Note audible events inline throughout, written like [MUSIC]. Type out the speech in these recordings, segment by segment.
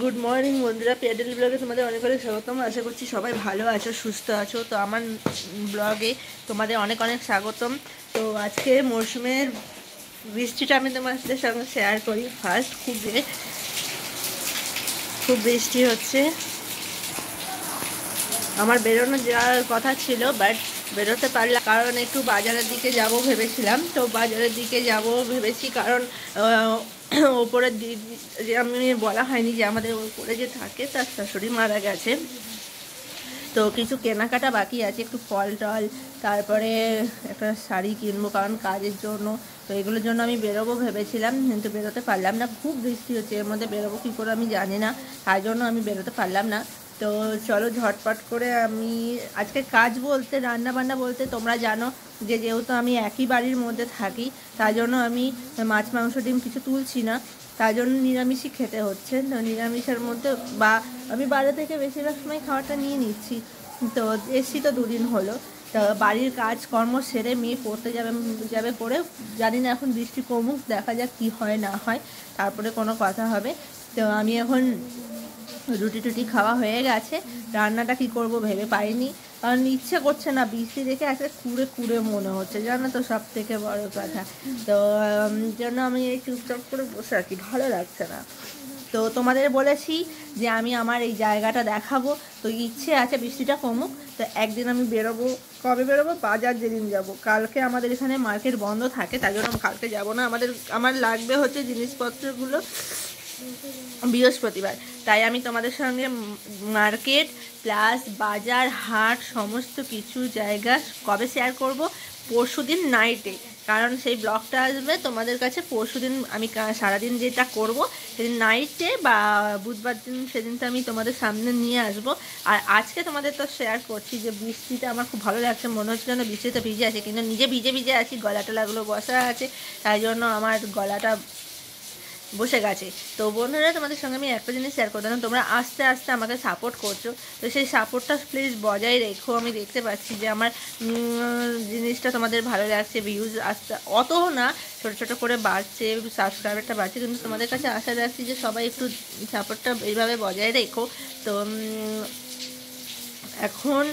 Good morning বন্ধুরা। Pedal ব্লগে তোমাদের অনেক অনেক স্বাগতম। আশা করছি সবাই ভালো আছো, সুস্থ আছো। তো আমার ব্লগে তোমাদের অনেক অনেক স্বাগতম। তো আজকে মরশুমের বৃষ্টিটা আমি তোমাদের সঙ্গে শেয়ার করি। ফার্স্ট খুব খুব বৃষ্টি হচ্ছে। আমার বেরোনো যাওয়ার কথা ছিল বাট বেরোতে পারলাম কারণ একটু বাজারের দিকে যাব ভেবেছিলাম। তো বাজারের দিকে যাব ভেবেছি কারণ [CLEARS THROAT] ওপরের দিদি যে আমি বলা হয়নি যে আমাদের ওপরে যে থাকে, তার শাশুড়ি মারা গেছে। তো কিছু কেনাকাটা বাকি আছে, একটু ফল টল, তারপরে একটা শাড়ি কিনবো কারণ কাজের জন্য। তো এগুলোর জন্য আমি বেরোবো ভেবেছিলাম, কিন্তু বেরোতে পারলাম না। খুব বৃষ্টি হচ্ছে, এর মধ্যে বেরোবো কী করে আমি জানি না। তাই জন্য আমি বেরোতে পারলাম না। তো চলো ঝটপট করে আমি আজকে কাজ বলতে রান্না বান্না বলতে তোমরা জানো যে যেহেতু আমি একই বাড়ির মধ্যে থাকি তাই জন্য আমি মাছ, মাংস, ডিম কিছু তুলছি না। তাই জন্য নিরামিষই খেতে হচ্ছে। তো নিরামিষের মধ্যে বা আমি বাইরে থেকে বেশিরভাগ সময় খাবারটা নিয়ে নিচ্ছি। তো এসছি তো দুদিন হলো। তো বাড়ির কাজ কর্ম সেরে মেয়ে পড়তে যাবে যাবে করে জানি না এখন বৃষ্টি কমুক, দেখা যাক কী হয়, না হয়। তারপরে কোনো কথা হবে। তো আমি এখন রুটি টুটি খাওয়া হয়ে গেছে। রান্নাটা কি করব ভেবে পাইনি। কারণ ইচ্ছে করছে না, বৃষ্টি দেখে একটা কুড়ে কুড়ে মনে হচ্ছে। জানো তো সব থেকে বড় কথা। তো জন্য আমি এই চুপচাপ করে বসে আছি, ভালো লাগছে না। তো তোমাদের বলেছি যে আমি আমার এই জায়গাটা দেখাবো। তো ইচ্ছে আছে বৃষ্টিটা কমুক। তো একদিন আমি বেরোবো। কবে বেরোবো? বাজার যেদিন যাব। কালকে আমাদের এখানে মার্কেট বন্ধ থাকে তাই জন্য কালকে যাব না। আমাদের, আমার লাগবে হচ্ছে জিনিসপত্রগুলো। বৃহস্পতিবার। তাই আমি তোমাদের সঙ্গে মার্কেট প্লাস বাজার, হাট, সমস্ত কিছু জায়গা কবে শেয়ার করব? পরশুদিন নাইটে কারণ সেই ব্লগটা আসবে তোমাদের কাছে পরশুদিন আমি সারাদিন যেটা করব, সেদিন নাইটে বা বুধবার দিন সেদিন তো আমি তোমাদের সামনে নিয়ে আসব। আর আজকে তোমাদের তো শেয়ার করছি যে বৃষ্টিটা আমার খুব ভালো লাগছে, মনে হচ্ছে যেন বৃষ্টিতে ভিজে আছে, কিন্তু নিজে ভিজে ভিজে আছি গলা টলাগুলো বসা আছে, তাই জন্য আমার গলাটা বসে গেছে। তো বন্ধুরা, তোমাদের সঙ্গে আমি একটা জিনিস শেয়ার করতাম তোমরা আস্তে আস্তে আমাকে সাপোর্ট করছ। তো সেই সাপোর্টটা প্লিজ বজায় রেখো। আমি দেখতে পাচ্ছি যে আমার জিনিসটা তোমাদের ভালো লাগছে ভিউজ আস্তে, অত না, ছোটো ছোটো করে বাড়ছে সাবস্ক্রাইবারটা বাড়ছে। কিন্তু তোমাদের কাছে আশা রাখছি যে সবাই একটু সাপোর্টটা এইভাবে বজায় রেখো। তো এখন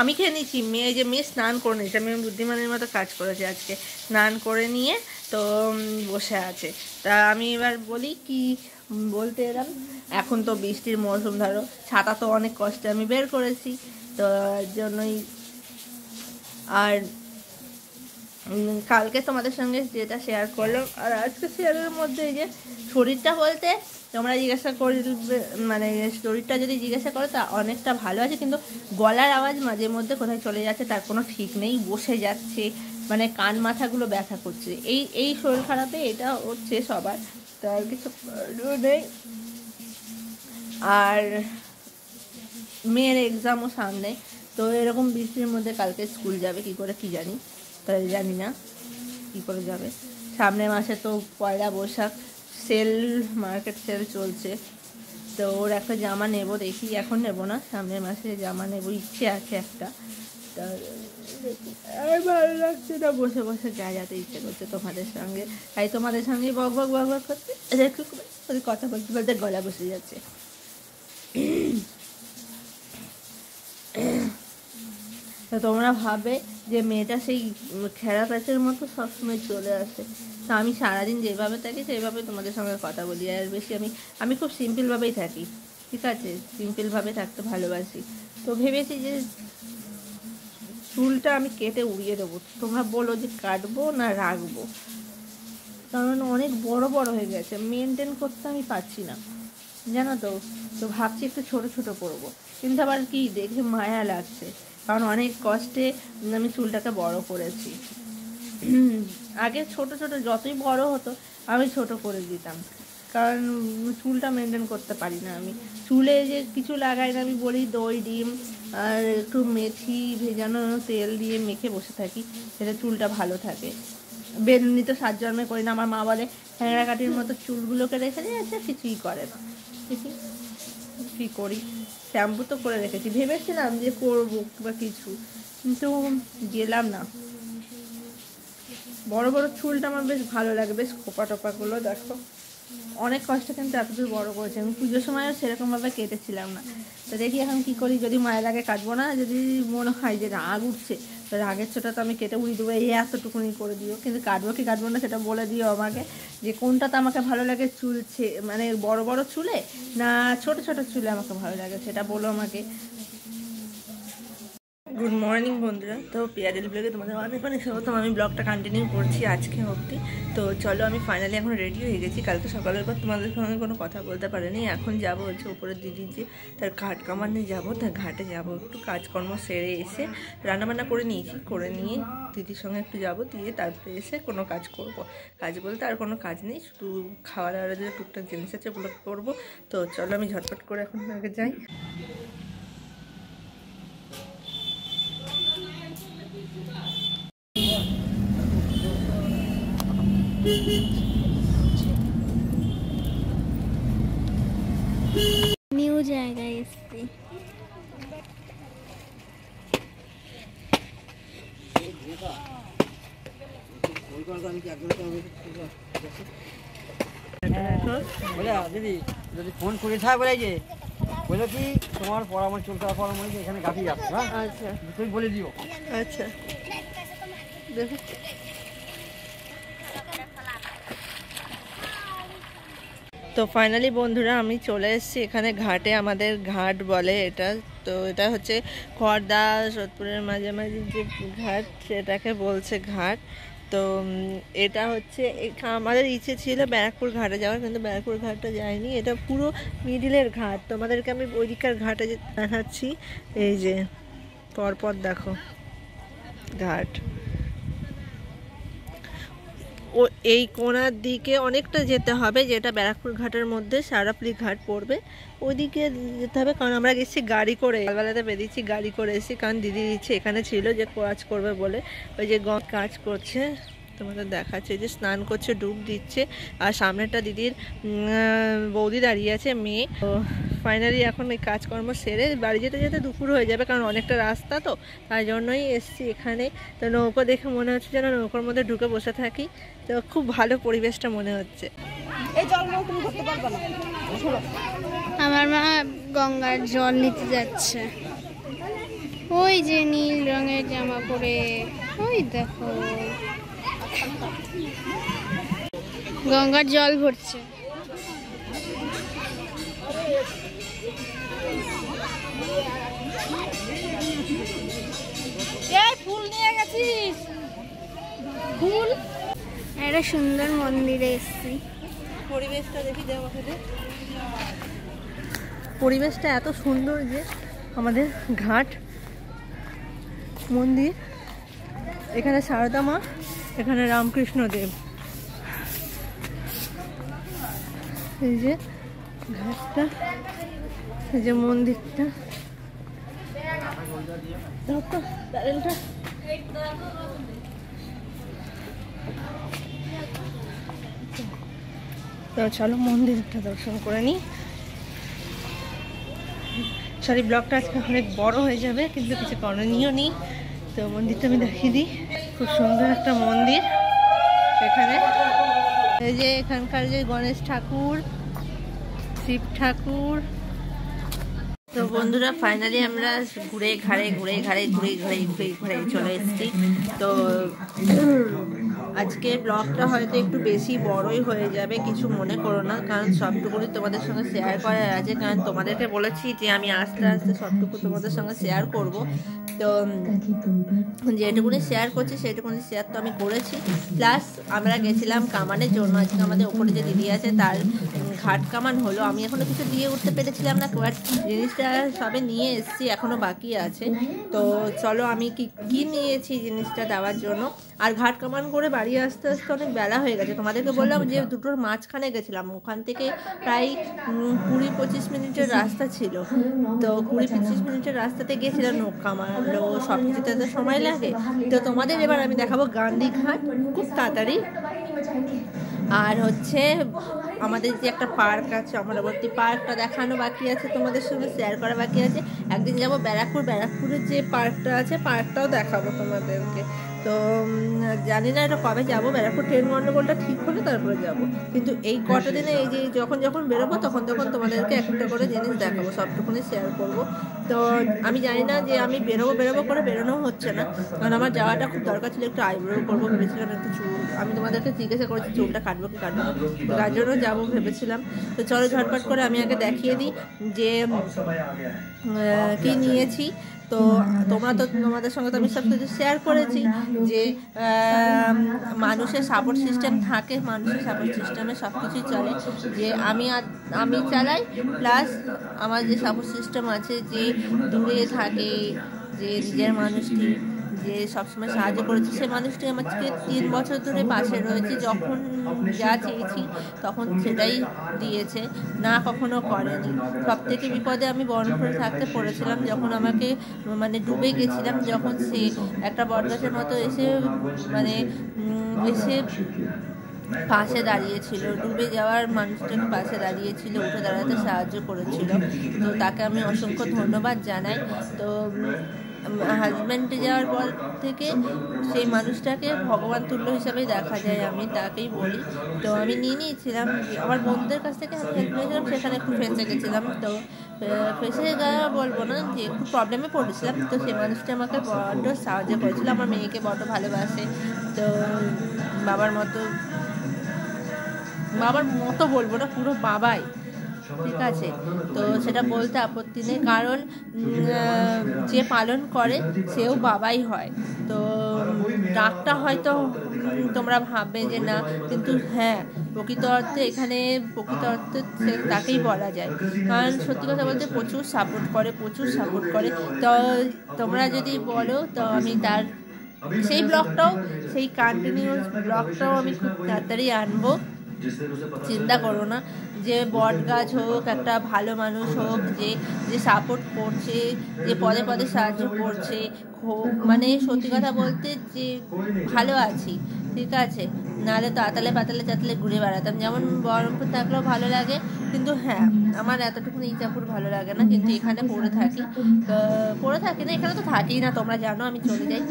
আমি খেয়ে নিচ্ছি। মেয়ে যে মেয়ে স্নান করে নিয়েছে। আমি বুদ্ধিমানের মতো কাজ করেছি আজকে। স্নান করে নিয়ে তো বসে আছে। তা আমি এবার বলি কি বলতে এলাম, এখন তো বৃষ্টির মৌসুম ধরো, ছাতা তো অনেক কষ্টে আমি বের করেছি, তো জন্যই আর কালকে তোমাদের সঙ্গে যেটা শেয়ার করলাম, আর আজকে শেয়ারের মধ্যে এই যে শরীরটা বলতে, তোমরা জিজ্ঞাসা করবে মানে শরীরটা যদি জিজ্ঞাসা করো, তা অনেকটা ভালো আছে, কিন্তু গলার আওয়াজ মাঝে মধ্যে কোথায় চলে যাচ্ছে, তার কোনো ঠিক নেই, বসে যাচ্ছে মানে কান মাথাগুলো ব্যথা করছে। এই এই শরীর খারাপে এটা হচ্ছে সবার। তার কিছু নেই। আর মেয়ের এক্সামও সামনে। তো এরকম বৃষ্টির মধ্যে কালকে স্কুল যাবে, কি করে কি জানি। তাই জানি না কি করে যাবে। সামনের মাসে তো Poila Boishakh sale market sale চলছে। তো ওর একটা জামা নেব, দেখি এখন নেব না। সামনের মাসে জামা নেব, ইচ্ছে আছে একটা। তা। আর ভালো লাগছে না, বসে বসে যা যাতে ইচ্ছে করছে তোমাদের সঙ্গে। তাই তোমাদের সঙ্গে বক বক বক বক করতে একটু কথা বলতে বলতে গলা বসে যাচ্ছে। তো তোমরা ভাবে যে মেয়েটা সেই খেরা প্যাচের মতো সবসময় চলে আসে। তো আমি সারাদিন যেভাবে থাকি, সেইভাবে তোমাদের সঙ্গে কথা বলি। আর বেশি আমি আমি খুব সিম্পলভাবেই থাকি, ঠিক আছে? সিম্পলভাবে থাকতে ভালোবাসি। তো ভেবেছি যে চুলটা আমি কেটে উড়িয়ে দেবো। তোমরা বলো যে কাটবো না রাখব? কারণ অনেক বড় বড় হয়ে গেছে মেনটেন করতে আমি পারছি না। জানো তো তো ভাবছি একটু ছোট ছোট করব। কিন্তু আবার কি, দেখে মায়া লাগছে। কারণ অনেক কষ্টে আমি চুলটাকে বড় করেছি। আগে ছোট ছোট, যতই বড় হতো, আমি ছোট করে দিতাম। কারণ চুলটা মেনটেন করতে পারি না আমি। চুলে যে কিছু লাগাই না, আমি বলি দই, ডিম আর একটু মেথি ভেজানো তেল দিয়ে মেখে বসে থাকি, সেটা চুলটা ভালো থাকে। বেলুনি তো সাত জন্মে করি না, আমার মা বলে হ্যাংড়া কাঠির মতো চুলগুলোকে রেখে দিয়েছে কিছুই করে না। কী করি? শ্যাম্পু তো করে রেখেছি। ভেবেছিলাম যে করব বা কিছু, কিন্তু গেলাম না। বড় বড় চুলটা আমার বেশ ভালো লাগে, বেশ খোপা টোপাগুলো দেখো। অনেক কষ্ট কিন্তু এতদূর বড় করেছে। আমি পুজোর সময়ও সেরকমভাবে কেটেছিলাম না। তো দেখি এখন কি করি, যদি মায়ের আগে কাটবো না, যদি মনে হয় যে রাগ উঠছে, তো রাগের ছোটা তো আমি কেটে উড়িয়ে দেবো, এই এতটুকুনি করে দিও। কিন্তু কাটবো কি কাটবো না সেটা বলে দিও আমাকে, যে কোনটাতে আমাকে ভালো লাগে চুলছে মানে বড় বড় চুলে না ছোট ছোট চুলে আমাকে ভালো লাগে, সেটা বলো আমাকে। গুড মর্নিং বন্ধুরা। তো পিয়ারেল ব্লগে তোমাদের অনেক অনেক স্বাগতম। আমি ব্লগটা কন্টিনিউ করছি আজকে অবধি। তো চলো, আমি ফাইনালি এখন রেডি হয়ে গেছি। কালকে সকালের পর তোমাদের সঙ্গে কোনো কথা বলতে পারিনি। এখন যাব হচ্ছে উপরের দিদি যে তার ঘাট কামানে যাব। তার ঘাটে যাব একটু, কাজকর্ম সেরে এসে রান্নাবান্না করে নিয়েছি। করে নিয়ে দিদির সঙ্গে একটু যাব। দিয়ে তারপরে এসে কোনো কাজ করব। কাজ বলতে আর কোনো কাজ নেই। শুধু খাওয়া দাওয়ার যে টুকটাক জিনিস আছে ওগুলো করব। তো চলো, আমি ঝটপট করে এখন আগে যাই। নিউ জায়গায় এসছি। দিদি যদি ফোন করে থাকে বলে যে বলে কি তোমার পরামর্শ চলতে পরামর্শ এখানে গাড়ি যাচ্ছে হ্যাঁ? আচ্ছা। তুমি বলে দিও। আচ্ছা। দেখো। তো ফাইনালি বন্ধুরা আমি চলে এসেছি এখানে ঘাটে, আমাদের ঘাট বলে এটা। তো এটা হচ্ছে খড়দা, সোদপুরের মাঝামাঝি যে ঘাট, সেটাকে বলছে ঘাট। তো এটা হচ্ছে আমাদের ইচ্ছে ছিল ব্যারাকপুর ঘাটে যাওয়ার, কিন্তু ব্যারাকপুর ঘাটটা যায়নি এটা পুরো মিডিলের ঘাট। তোমাদেরকে আমি ওইদিকার ঘাটে দেখাচ্ছি। এই যে, পরপর দেখো ঘাট। ও এই কোনার দিকে অনেকটা যেতে হবে, যেটা ব্যারাকপুর ঘাটের মধ্যে সারাপলি ঘাট পড়বে। ওইদিকে যেতে হবে, কারণ আমরা গেছি গাড়ি করে সকালবেলাতে বেরিয়েছি, গাড়ি করে এসেছি কারণ দিদি ইচ্ছে এখানে ছিল যে কাজ করবে বলে। ওই যে কাজ করছে। তোমাদের দেখাচ্ছে যে স্নান করছে ডুব দিচ্ছে। আর সামনেটা দিদির বৌদি দাঁড়িয়ে আছে মেয়ে। তো ফাইনালি এখন এই কাজকর্ম সেরে বাড়ি যেতে যেতে দুপুর হয়ে যাবে কারণ অনেকটা রাস্তা তো তাই জন্যই এসছি এখানে। তো নৌকো দেখে মনে হচ্ছে যেন নৌকোর মধ্যে ঢুকে বসে থাকি। তো খুব ভালো পরিবেশটা মনে হচ্ছে। আমার মা গঙ্গার জল নিতে যাচ্ছে। ওই যে নীল রঙের জামা পরে ওই দেখো। গঙ্গার জল ভরছে। ফুল নিয়ে গেছিস। ফুল? একটা সুন্দর মন্দিরে এসছি। পরিবেশটা দেখি পরিবেশটা এত সুন্দর যে আমাদের ঘাট মন্দির। এখানে সারদা মা এখানে রামকৃষ্ণ দেব। এই যে ঘাটটা এই যে মন্দিরটা। চলো মন্দিরটা দর্শন করে নিই। সরি ব্লগটা আজকে অনেক বড় হয়ে যাবে, কিন্তু কিছু করণীয় নেই। তো মন্দিরটা আমি দেখিয়ে দিই। খুব সুন্দর একটা মন্দির এখানে। এই যে এখানকার যে গণেশ ঠাকুর, শিব ঠাকুর। তো বন্ধুরা ফাইনালি আমরা ঘুরে ঘাড়ে ঘুরে ঘাড়ে, ঘুরে ঘুরে ঘুরে ঘুরে চলে এসেছি। তো আজকে ব্লগটা হয়তো একটু বেশি বড়ই হয়ে যাবে, কিছু মনে করো না, কারণ সবটুকুনি তোমাদের সঙ্গে শেয়ার করার আছে, কারণ তোমাদেরকে বলেছি যে আমি আস্তে আস্তে সবটুকু তোমাদের সঙ্গে শেয়ার করব। তো যেটুকুনি শেয়ার করছি সেটুকুনি শেয়ার তো আমি করেছি। প্লাস আমরা গেছিলাম কামানের জন্য। আজকে আমাদের ওপরে যে দিদি আছে, তার ঘাট কামান হলো। আমি এখনও কিছু দিয়ে উঠতে পেরেছিলাম না জিনিসটা সবে নিয়ে এসেছি, এখনও বাকি আছে। তো চলো আমি কি কি নিয়েছি জিনিসটা দেওয়ার জন্য? আর ঘাট কামান করে বাড়ি আসতে আসতে অনেক বেলা হয়ে গেছে। তোমাদেরকে বললাম যে দুটোর মাঝখানে গেছিলাম, ওখান থেকে প্রায় কুড়ি পঁচিশ মিনিটের রাস্তা ছিল। তো কুড়ি পঁচিশ মিনিটের রাস্তাতে গেছিলাম, নৌকা মারলো সব কিছুতে তো সময় লাগে। তো তোমাদের এবার আমি দেখাবো গান্ধী ঘাট, খুব তাড়াতাড়ি। আর হচ্ছে আমাদের যে একটা পার্ক আছে অমরাবতী পার্কটা দেখানো বাকি আছে তোমাদের সঙ্গে শেয়ার করা বাকি আছে। একদিন যাব ব্যারাকপুর ব্যারাকপুরের যে পার্কটা আছে পার্কটাও দেখাবো তোমাদেরকে। তো জানি না এটা কবে যাব ব্যারাকপুর ট্রেন গন্ডগোলটা ঠিক হলে তারপরে যাব। কিন্তু এই কটা দিনে এই যে যখন যখন বেরোবো তখন তখন তোমাদেরকে একটা করে জিনিস দেখাবো সবটুকুনি শেয়ার করব। তো আমি জানি না যে আমি বেরোবো বেরোবো করে বেরোনো হচ্ছে না। কারণ আমার যাওয়াটা খুব দরকার ছিল, একটু আইব্রো করব ভেবেছিলাম একটু চুল। আমি তোমাদেরকে জিজ্ঞাসা করেছি চুলটা কাটবো কি কাটবো তো তার জন্য যাব ভেবেছিলাম। তো চলো ঝটপট করে আমি আগে দেখিয়ে দিই যে কি নিয়েছি। তো তোমরা তো তোমাদের সঙ্গে তো আমি সব কিছু শেয়ার করেছি যে মানুষের সাপোর্ট সিস্টেম থাকে, মানুষের সাপোর্ট সিস্টেমে সব কিছুই চলে। যে আমি আমি চালাই প্লাস আমার যে সাপোর্ট সিস্টেম আছে যে দূরে থাকে, যে নিজের মানুষটি যে সবসময় সাহায্য করেছে, সে মানুষটি আমাকে তিন বছর ধরে পাশে রয়েছে। যখন যা চেয়েছি, তখন সেটাই দিয়েছে। না, কখনো করেনি। সব থেকে বিপদে আমি বর্ণপুরে থাকতে পড়েছিলাম, যখন আমাকে মানে ডুবে গেছিলাম, যখন সে একটা বটগাছের মতো এসে মানে এসে পাশে দাঁড়িয়েছিল। ডুবে যাওয়ার মানুষটাকে পাশে দাঁড়িয়েছিল, উঠে দাঁড়াতে সাহায্য করেছিল। তো তাকে আমি অসংখ্য ধন্যবাদ জানাই। তো হাজব্যান্ডে যাওয়ার পর থেকে সেই মানুষটাকে ভগবান তুল্য হিসাবে দেখা যায়, আমি তাকেই বলি। তো আমি নিয়ে নিয়েছিলাম, আমার বন্ধুদের কাছ থেকে আমি হেল্প নিয়েছিলাম, সেখানে একটু ফেঁসে গেছিলাম। তো ফেঁসে যাওয়া বলব না যে একটু প্রবলেমে পড়েছিলাম। তো সেই মানুষটা আমাকে বড্ড সাহায্য করেছিল, আমার মেয়েকে বড্ড ভালোবাসে। তো বাবার মতো বাবার মতো বলব না, পুরো বাবাই। ঠিক আছে। তো সেটা বলতে আপত্তি নেই। কারণ যে পালন করে, সেও বাবাই হয়। তো ডাকটা হয়তো তোমরা ভাববে যে না, কিন্তু হ্যাঁ প্রকৃত অর্থে এখানে, প্রকৃত অর্থে তাকেই বলা যায়। কারণ সত্যি কথা বলতে প্রচুর সাপোর্ট করে, প্রচুর সাপোর্ট করে। তো, তোমরা যদি বলো, তো আমি তার, সেই ব্লগটাও সেই কন্টিনিউয়াস ব্লগটাও আমি খুব তাড়াতাড়ি আনব। চিন্তা করো না যে বট গাছ হোক একটা ভালো মানুষ হোক যে যে সাপোর্ট করছে যে পদে পদে সাহায্য করছে মানে সত্যি কথা বলতে যে ভালো আছি ঠিক আছে? নাহলে তো আতালে পাতালে চাতালে ঘুরে বেড়াতাম। যেমন বহরমপুর থাকলেও ভালো লাগে কিন্তু হ্যাঁ আমার এতটুকু ইচ্ছাপুর ভালো লাগে না কিন্তু এখানে পড়ে থাকি। পড়ে থাকি না এখানে তো থাকি না তোমরা জানো আমি চলে যাই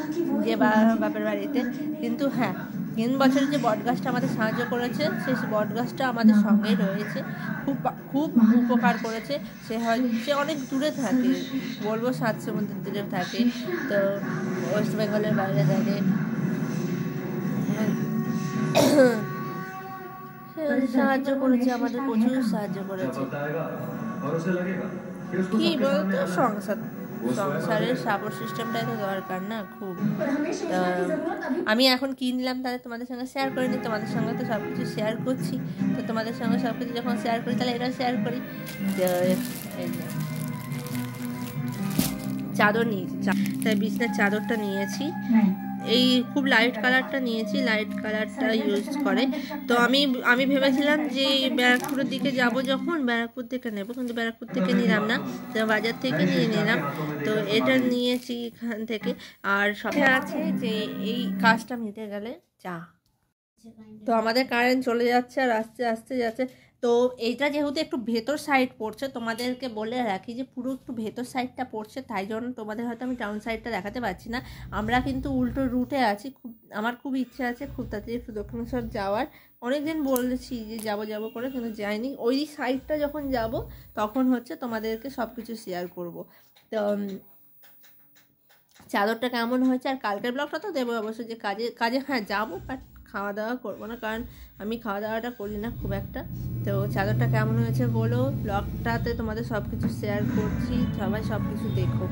যে বাপের বাড়িতে। কিন্তু হ্যাঁ তিন বছরে যে বটগাছটা আমাদের সাহায্য করেছে, সেই বটগাছটা আমাদের সঙ্গেই রয়েছে। খুব খুব উপকার করেছে। সে সে অনেক দূরে থাকে, বলব সাত সমুদ্র দূরে থাকে। তো ওয়েস্ট বেঙ্গলের বাইরে থাকে। সাহায্য করেছে, আমাদের প্রচুর সাহায্য করেছে। কি বলতো, সংসার। সংসারের সাপোর্ট সিস্টেমটাই তো দরকার না, খুব। আমি এখন কিনলাম তাহলে তোমাদের সঙ্গে শেয়ার করিনি তোমাদের সঙ্গে তো সব কিছু শেয়ার করছি। তো তোমাদের সঙ্গে সব কিছু যখন শেয়ার করি, তাহলে এটা শেয়ার করি। চাদর নিয়েছি। তাই বিছনার চাদরটা নিয়েছি। এই খুব লাইট কালারটা নিয়েছি লাইট কালারটা ইউজ করে। তো আমি আমি ভেবেছিলাম যে ব্যারাকপুরের দিকে যাব যখন, ব্যারাকপুর থেকে নেব, কিন্তু ব্যারাকপুর থেকে নিলাম না। বাজার থেকে নিয়ে নিলাম। তো এটা নিয়েছি এখান থেকে। আর সবটা আছে যে এই কাজটা মিটে গেলে চা। তো আমাদের কারেন্ট চলে যাচ্ছে আর আস্তে আস্তে যাচ্ছে। তো এইটা যেহেতু একটু ভেতর সাইড পড়ছে, তোমাদেরকে বলে রাখি যে পুরো একটু ভেতর সাইডটা পড়ছে, তাই জন্য তোমাদের হয়তো আমি টাউন সাইডটা দেখাতে পারছি না। আমরা কিন্তু উল্টো রুটে আছি, খুব, আমার খুব ইচ্ছে আছে খুব তাড়াতাড়ি একটু দক্ষিণেশ্বর যাওয়ার। অনেক দিন বলেছি যে যাব যাব করে, কিন্তু যাইনি। ওই সাইডটা যখন যাব, তখন হচ্ছে তোমাদেরকে সব কিছু শেয়ার করব। তো চাদরটা কেমন হয়েছে আর কালকের ব্লগটা তো দেবো অবশ্যই যে কাজে কাজে হ্যাঁ যাব বাট খাওয়া দাওয়া করব না, কারণ আমি খাওয়া দাওয়াটা করি না খুব একটা। তো চাদরটা কেমন হয়েছে বলো? ব্লগটাতে তোমাদের সব কিছু শেয়ার করছি, সবাই সব কিছু দেখো।